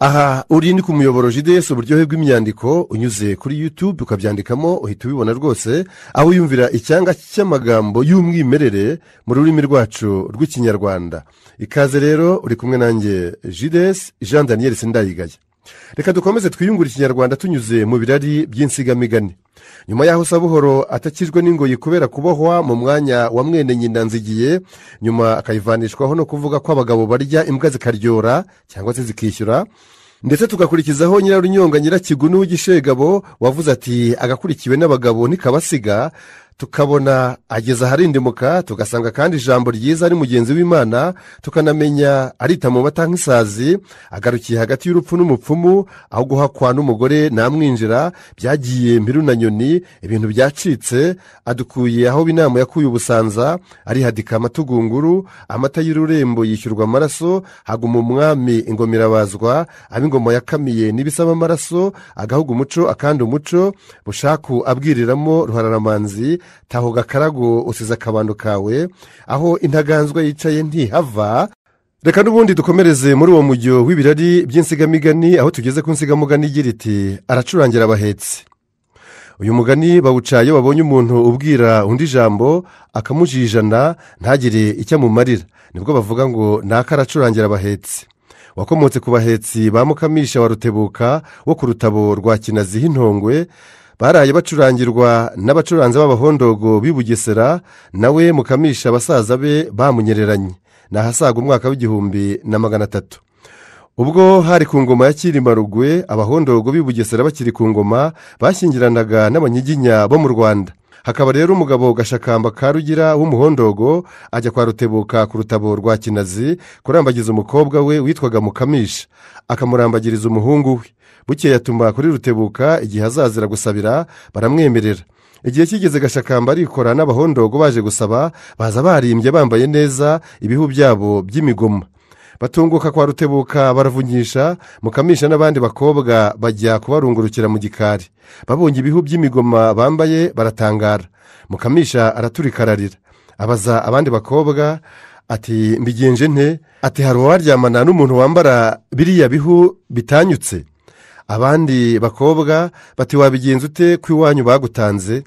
aha uri ni ku muyoboro jidesi uburyohe bw'imyandiko unyuze kuri yutube ukabyandikamo uhita ubibona rwose aho wiyumvira icyanga cy'amagambo y'umwimerere mu rurimi rwacu rw'ikinyarwanda. Ikaze rero uri kumwe nanjye jidesi jean daniel sindayigaya. Reka dukomeze twiyungure ikinyarwanda tunyuze mu birari by'insigamigani. Nyuma y'aho sabuhoro atakijwe n'ingoyi kubera kubohwa mu mwanya wa mwene nyina nzigiye nyuma akayivanishwaho no kuvuga ko abagabo barya imbwa zikaryora cyangwa se zikishyura. Ndetse tugakurikizaho nyirarunyonga nyirakigunu w'igishegabo wavuze ati agakurikiwe n'abagabo ntikabasiga. Tukabona ageze aharindimuka tugasanga kandi ijambo ryiza ari mugenzi w'imana tukanamenya arita mu mata nk'isazi agarukiye hagati y'urupfu n'umupfumu aho guhakwa n'umugore namwinjira byagiye mbiru na nyoni ibintu byacitse adukuye aho inama yakuye ubusanza arihadika amatugunguru amata y'ururembo yishyurwa amaraso haguma umwami ingoma irabazwa ab'ingoma yakamiye n'ibisaba amaraso agahuga umuco akandi umuco bushaku abwiriramo ruhararamanzi taho gakarago usize akabando kawe aho intaganzwa yicaye ntihava. Reka n'ubundi dukomereze muri uwo mujyo w'ibirari by'insigamigani aho tugeze ku nsigamugani igira iti aracurangira abahetsi uyu mugani bawuca iyo babonye umuntu ubwira undi ijambo akamujijana ntagire icyo amumarira ni bwo bavuga ngo naka aracurangira abahetsi wakomotse ku bahetsi ba mukamisha wa rutebuka wo ku rutabo rwa kinazi h'intongwe baraye bacurangirwa n'abacuranzi b'abahondogo b'i bugesera nawe mukamisha abasaza be bamunyereranye. Ni ahasaga umwaka w'igihumbi na magana atatu. Ubwo hari ku ngoma ya kirimbarugwe abahondogo b'i bugesera bakiri ku ngoma bashyingiranaga n'abanyiginya bo mu rwanda. Hakaba rero umugabo gashakamba ka rugira w'umuhondogo ajya kwa rutebuka ku rutabo rwa kinazi kurambagiza umukobwa we witwaga mukamisha. Akamurambagiriza umuhungu we. Bukeye atuma kuri rutebuka igihe azazira gusabira baramwemerera. Igihe kigeze gashakamba arikora n'abahondogo baje gusaba baza barimbye bambaye neza ibihu byabo by'imigoma. Batunguka kwa rutebuka baravunyisha mukamisha n'abandi bakobwa bajya kubarungurukira mu gikari. Babonye ibihu by'imigoma bambaye baratangara. Mukamisha araturika ararira abaza abandi bakobwa ati mbigenje nte? Ati hari uwaryamana n'umuntu wambara biriya bihu bitanyutse. Abandi bakobwa bati wabigenza ute ko iwanyu bagutanze?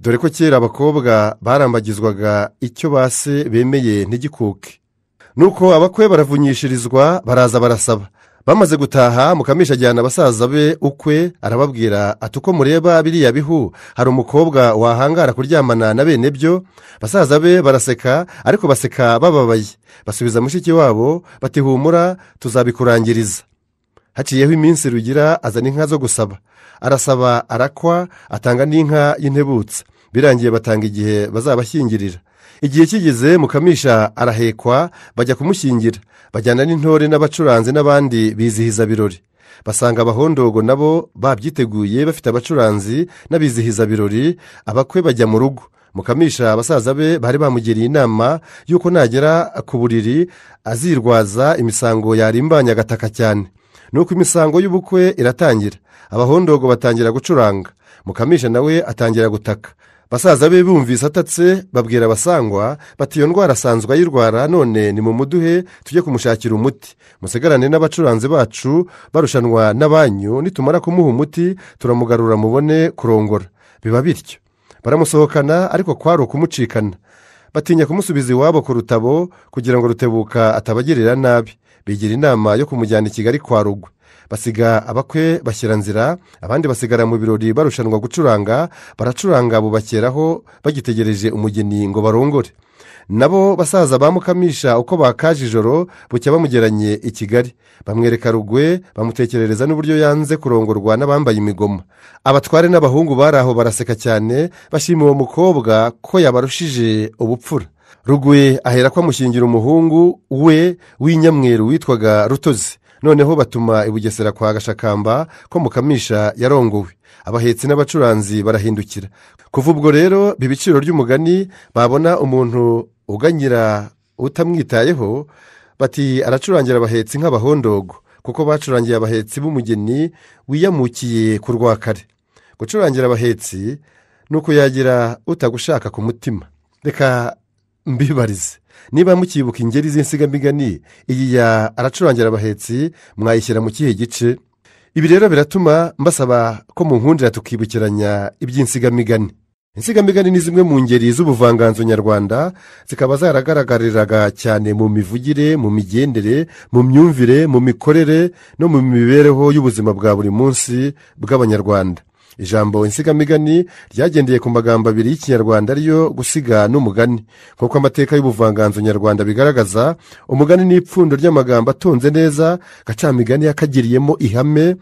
Dore ko kera abakobwa barambagizwaga icyo base bemeye ntigikuke. Nuko abakwe baravunyishirizwa baraza barasaba. Bamaze gutaha mukamisha ajyana abasaza be ukwe arababwira ati uko mureba biriya bihu hari umukobwa wahangara kuryamana na bene byo? Basaza be baraseka ariko baseka bababaye. Basubiza mushiki wabo bati humura tuzabikurangiriza haciyeho iminsi rugira azana inka zo gusaba. Arasaba arakwa atanga n'inka y'intebutsa birangiye batanga igihe bazabashyingirira. Igihe kigeze mukamisha arahekwa bajya kumushyingira. Bajyana n'intore n'abacuranzi n'abandi bizihiza birori. Basanga abahondogo nabo babyiteguye bafite abacuranzi n'abizihiza birori abakwe bajya mu rugo. Mukamisha abasaza be bari bamugiriye inama y'uko nagera ku buriri azirwaza imisango yarimbanya agataka cyane. Nuko imisango y'ubukwe iratangira. Abahondogo batangira gucuranga. Mukamisha nawe atangira gutaka. Basaza be bumvise atatse babwira abasangwa bati iyo ndwara asanzwe ayirwara none ni mu muduhe tujye kumushakira umuti. Musigarane n'abacuranzi bacu barushanwa n'abanyu nitumara kumuha umuti turamugarura mubone kurongora. Biba bityo. Baramusohokana ariko kwari ukumucikana. Batinya kumusubiza iwabo ku rutabo kugira ngo rutebuka atabagirira nabi. Bigira inama yo kumujyana i kigali kwa rugwe. Basiga abakwe bashyira nzira abandi basigara mu birori barushanwa gucuranga baracuranga bubakeraho bagitegereje umugeni ngo barongore. Nabo basaza bamukamisha uko bakaje ijoro bucya bamugeranye i kigali. Bamwereka rugwe bamutekerereza n'uburyo yanze kurongorwa n'abambaye imigoma abatware n'abahungu bari aho baraseka cyane bashima uwo mukobwa ko yabarushije ubupfura. Rugwe ahera ko amushyingira umuhungu we w'inyamweru witwaga rutozi. Noneho batuma i bugesera kwa gashakamba ko mukamisha yarongowe. Abahetsi n'abacuranzi barahindukira. Kuva ubwo rero ibiciro ry'umugani babona umuntu uganyira utamwitayeho bati aracurangira abahetsi nk'abahondogo kuko bacurangiye abahetsi b'umugeni wiyamukiye ku rwakare. Gucurangira abahetsi ni uko yagira utagushaka ku mutima. Reka mbibarize. Niba mukibuka ingeri z'insigamigani iyi ya aracurangira abahetsi mwayishyira mu kihe gice. Ibi rero biratuma mbasaba ko mu nkundira tukibukiranya iby'insigamigani. Insigamigani ni zimwe mu ngeri z'ubuvanganzo nyarwanda zikaba zaragaragariraga cyane mu mivugire mu migendere mu myumvire mu mikorere no mu mibereho y'ubuzima bwa buri munsi bw'abanyarwanda. Ijambo insigamigani ryagendeye ku magambo abiri y'ikinyarwanda ariyo gusiga n'umugani. Nk'uko amateka y'ubuvanganzo nyarwanda bigaragaza umugani ni ipfundo ry'amagambo atonze neza gacamigani yakagiriyemo ihame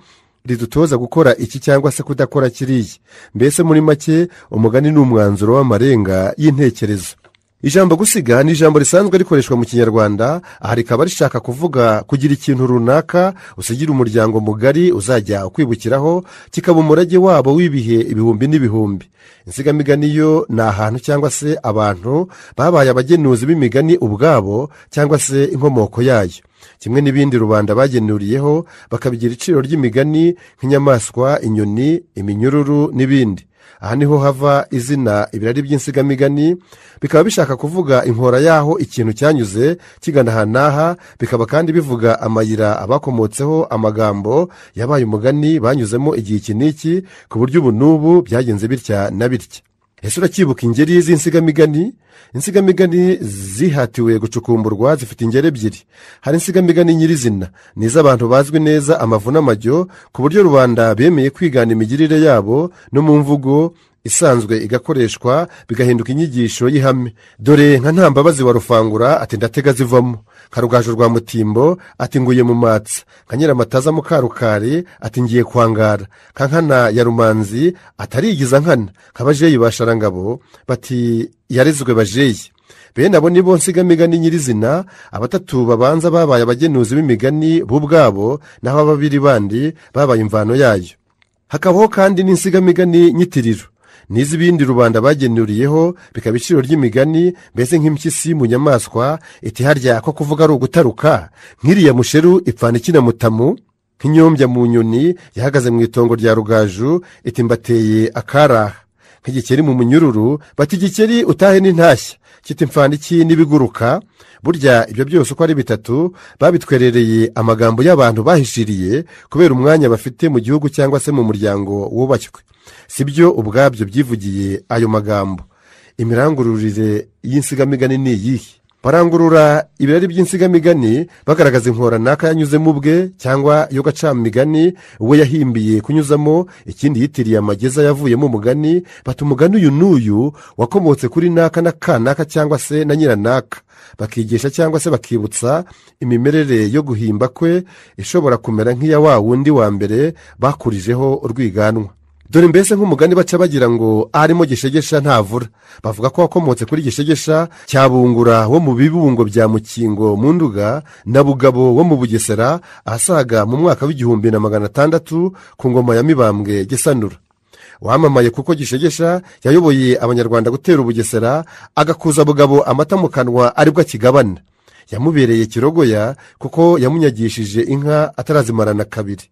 ridutoza gukora iki cyangwa se kudakora kiriya. Mbese muri make umugani ni umwanzuro w'amarenga y'intekerezo. Ijambo gusiga ni ijambo risanzwe rikoreshwa mu kinyarwanda aha rikaba rishaka kuvuga kugira ikintu runaka usigira umuryango mugari uzajya ukwibukiraho kikaba umurage wabo w'ibihe ibihumbi n'ibihumbi. Insigamigani yo ni ahantu cyangwa se abantu babaye abagenuzi b'imigani ubwabo cyangwa se inkomoko yayo. Kimwe n'ibindi rubanda bagenuriyeho bakabigira iciro ry'imigani nk'inyamaswa inyoni iminyururu n'ibindi. Aha ni ho hava izina. Ibirari by'insigamigani bikaba bishaka kuvuga inkora y'aho ikintu cyanyuze kigana aha n'aha bikaba kandi bivuga amayira abakomotseho amagambo yabaye umugani banyuzemo igihe iki n'iki ku buryo ubu n'ubu byagenze bitya na bitya. Ese urakibuka ingeri z'insigamigani? Insigamigani zihatiwe gucukumburwa zifite ingeri ebyiri. Hari insigamigani nyirizina. Ni iz'abantu bazwi neza amavu n'amajyo ku buryo rubanda bemeye kwigana imigirire yabo no mu mvugo isanzwe igakoreshwa bigahinduka inyigisho y'ihame. Dore nka nta mbabazi wa rufangura ati ndatega zivamo. Nka rugaju rwa mutimbo ati nguye mu matsa. Nka nyiramataza mukarukari ati ngiye kwangara. Nka nkana ya rumanzi atarigiza nkana. Nka bajeyi ba sharangabo bati yarezwe bajeyi. Bene abo ni bo nsigamigani nyirizina abatatu babanza babaye abagenuzi b'imigani bo ubwabo naho ababiri bandi babaye imvano yayo. Hakabaho kandi n'insigamigani nyitiriro. N'iz'ibindi rubanda bagenuriyeho bikaba iciro ry'imigani mbese nk'impyisi mu nyamaswa iti harya ko kuvuga ari ugutaruka? Nk'iriya musheru ipfana ikina mutamu? Nk'inyombya mu nyoni yahagaze mu itongo rya rugaju iti mbateye akaraha nk'igikeri mu munyururu bati igikeri utahe n'intashya kiti iki n'ibiguruka? Burya ibyo byose uko ari bitatu babitwerereye amagambo y'abantu bahishiriye kubera umwanya bafite mu gihugu cyangwa se mu muryango wubashywe. Si byo ubwabyo byivugiye ayo magambo. Imirangururire y'insigamigani ni iyihe? Barangurura ibirari by'insigamigani bagaragaza inkora naka yanyuzemo ubwe cyangwa iyo gacamigani we yahimbiye kunyuzamo ikindi yitiriye amageza yavuyemo umugani bata umugani uyu n'uyu wakomotse kuri naka na kanaka cyangwa se na nyiranaka. Bakigisha cyangwa se bakibutsa imimerere yo guhimba kwe ishobora kumera nk'iya wa wundi wa mbere bakurijeho urwiganwa. Dore mbese nk'umugani baca bagira ngo arimo gishegesha ntavura bavuga ko wakomotse kuri gishegesha cya bungura wo mu bibungo bya mukingo mu nduga na bugabo wo mu bugesera ahasaga mu mwaka w'igihumbi na magana atandatu ku ngoma ya mibambwe gisanura. Wamamaye kuko gishegesha yayoboye abanyarwanda gutera ubugesera agakuza bugabo amata mu kanwa ari bwo akigabana. Yamubereye kirogoya kuko yamunyagishije inka atarazimarana kabiri.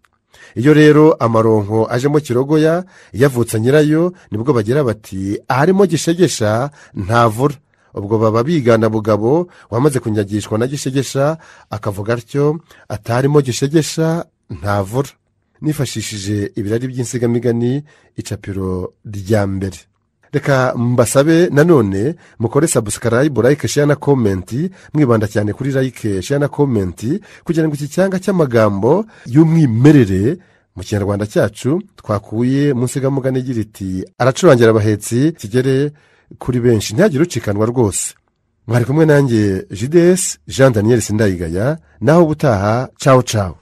Iyo rero amaronko ajemo kirogoya yavutse nyirayo ni bwo bagira bati aharimo gishegesha ntavura ubwo baba bigana bugabo wamaze kunyagishwa na gishegesha akavuga atyo atarimo gishegesha ntavura nifashishije ibirari by'insigamigani icapiro rya mbere. Reka mbasabe nanone mukore sabusikarayibu layike sheya na komenti mwibanda cyane kuri layike sheya na komenti kugira ngo iki cyanga cy'amagambo y'umwimerere mu kinyarwanda cyacu twakuye mu nsigamugani igira iti aracurangira abahetsi kigere kuri benshi ntihagire ucikanwa rwose. Mwari kumwe nanjye jidesi jean daniel sindayigaya naho ubutaha cawo cawo